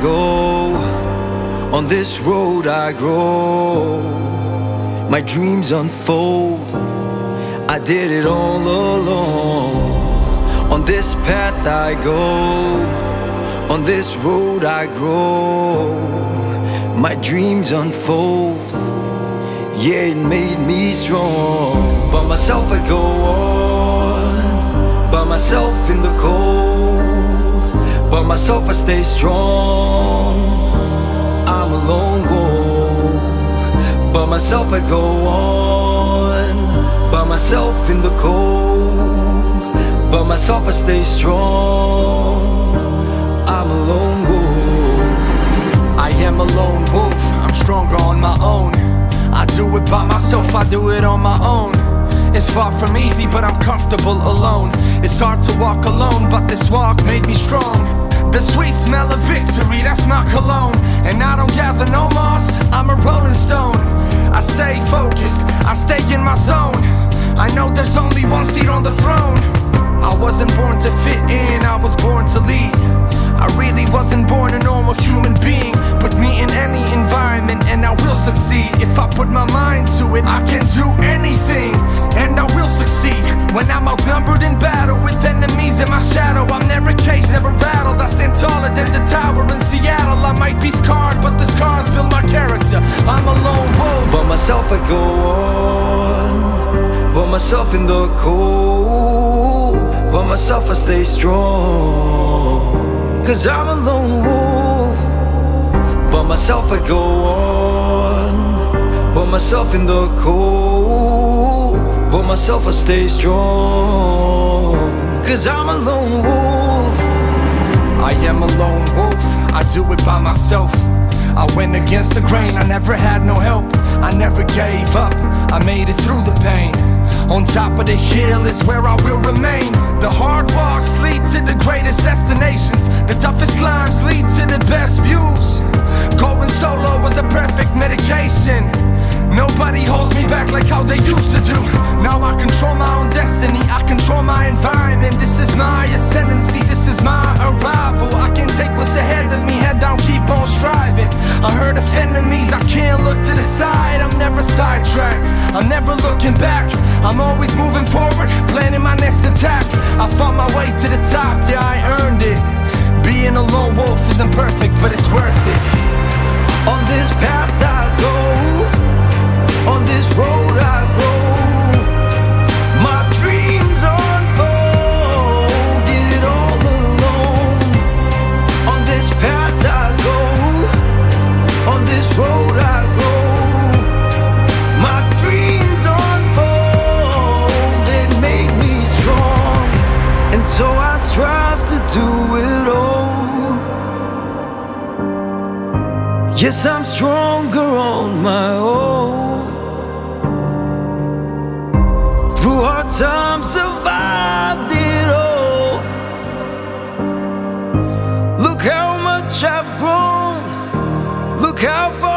go. On this road I grow. My dreams unfold. I did it all alone. On this path I go. On this road I grow. My dreams unfold. Yeah, it made me strong. By myself I go on. By myself in the cold. By myself I stay strong. I'm a lone wolf. By myself I go on. By myself in the cold. By myself I stay strong. I'm a lone wolf. I am a lone wolf, I'm stronger on my own. I do it by myself, I do it on my own. It's far from easy, but I'm comfortable alone. It's hard to walk alone, but this walk made me strong. The sweet smell of victory, that's my cologne. And I don't gather no moss, I'm a rolling stone. I stay focused, I stay in my zone. I know there's only one seat on the throne. I wasn't born to fit in, I was born to lead. I really wasn't born a normal human being. Put me in any environment and I will succeed. If I put my mind to it, I can do anything When I'm outnumbered in battle with enemies in my shadow, I'm never caged, never rattled. I stand taller than the tower in Seattle. I might be scarred, but the scars build my character. I'm a lone wolf. By myself I go on. By myself in the cold. By myself I stay strong. Cause I'm a lone wolf. By myself I go on. By myself in the cold. By myself I stay strong. Cause I'm a lone wolf. I am a lone wolf, I do it by myself. I went against the grain, I never had no help. I never gave up, I made it through the pain. On top of the hill is where I will remain. The hard walks lead to the greatest destinations. The toughest climbs lead to the best views. Going solo was the perfect medication. Like how they used to do. Now I control my own destiny, I control my environment. This is my ascendancy, this is my arrival. I can take what's ahead of me, head down, keep on striving. I heard of enemies, I can't look to the side. I'm never sidetracked, I'm never looking back. I'm always moving forward, planning my next attack. I fought my way to the top, yeah, I earned it. Being a lone wolf isn't perfect, but it's worth it. On this path so I strive to do it all. Yes, I'm stronger on my own. Through hard times, survived it all. Look how much I've grown. Look how far